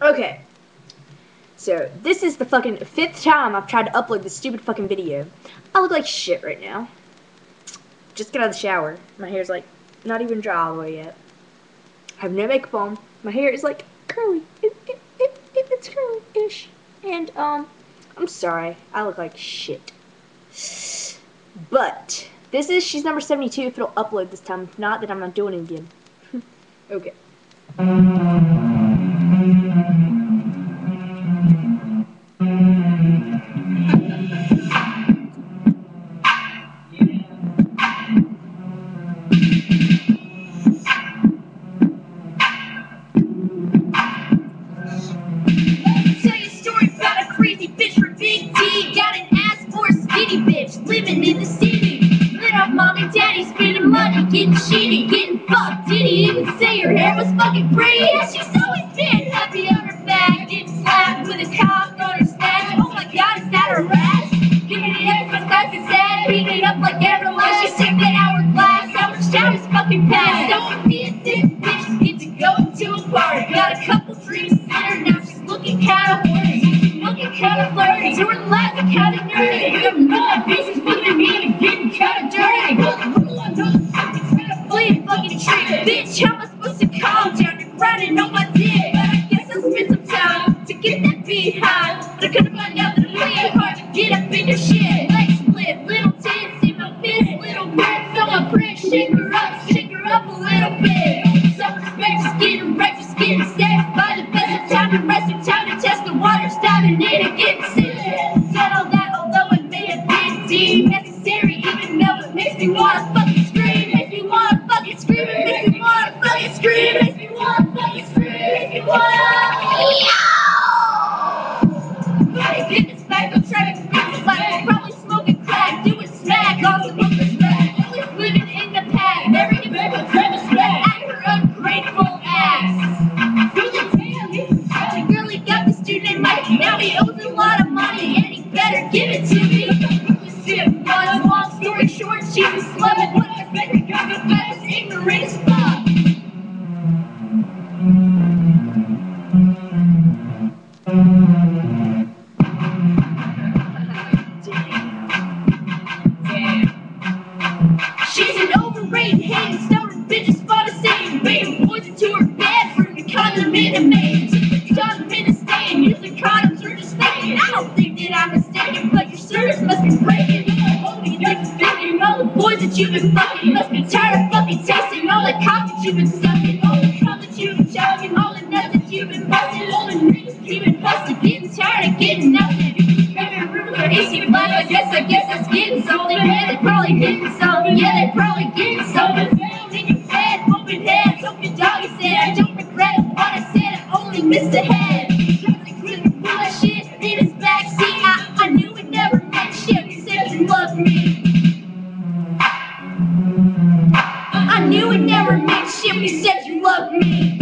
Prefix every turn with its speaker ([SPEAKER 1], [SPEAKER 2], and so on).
[SPEAKER 1] Okay. So, this is the fucking fifth time I've tried to upload this stupid fucking video. I look like shit right now. Just get out of the shower. My hair's like not even dry all the way yet. I have no makeup on. My hair is like curly. It, it, it, it, it's curly-ish. And, um, I'm sorry. I look like shit. But, this is She's Number 72 if it'll upload this time. If not, then I'm not doing it again. okay.
[SPEAKER 2] Tell you a story about a crazy bitch from Big D. Got an ass for a skinny bitch living in the city. Lit up mom and daddy, spending money, getting shitty, getting fucked. Did he even say her hair was fucking pretty? Yeah, she's always been happy on her back, getting slapped with a cock on her stash. Oh my god, is that her ass? Giving it extra class and sad, beating it up like Everlast. Looking kinda flirty, to laughing kinda nerdy. You have no business looking me and getting kinda dirty. To fucking trick. Bitch, how am I supposed to calm down? You're grinding on my dick. But I guess I'll spend some time to get that beat high. But I couldn't find out that it's really hard to get up in your shit. Legs split, little tits in my fist, little bit. Feel my print, shake her up, shake her up a little bit. By the best of time to rest of time to test the waters, diving in and getting sick. Said all that, although it may have been deemed necessary, even though it makes me wanna fucking scream, makes me wanna fucking scream, makes me wanna fucking scream, makes me wanna fucking scream, makes me wanna. He owes a lot of money, and he better give it to me. Long story short, she's a slut. and What I because the best ignorant as fuck. She's an overrated, hating, bitch, as fun poison to her bedroom, and condom in a maid. Condom in a stain, using condoms or just faking. I don't think that I'm mistaken, but your service must be breaking. All the boys that you've been fucking. You must be tired of fucking tasting all the cock that you've been sucking, all the cum that you've been chugging, all the nuts that you've been busting, all the niggas you've been busting. Getting tired of getting nothing. Grabbing rumors are easy, but I guess I guess that's getting something. Yeah, they probably getting something. Yeah, they probably knew it never meant shit, said you loved me.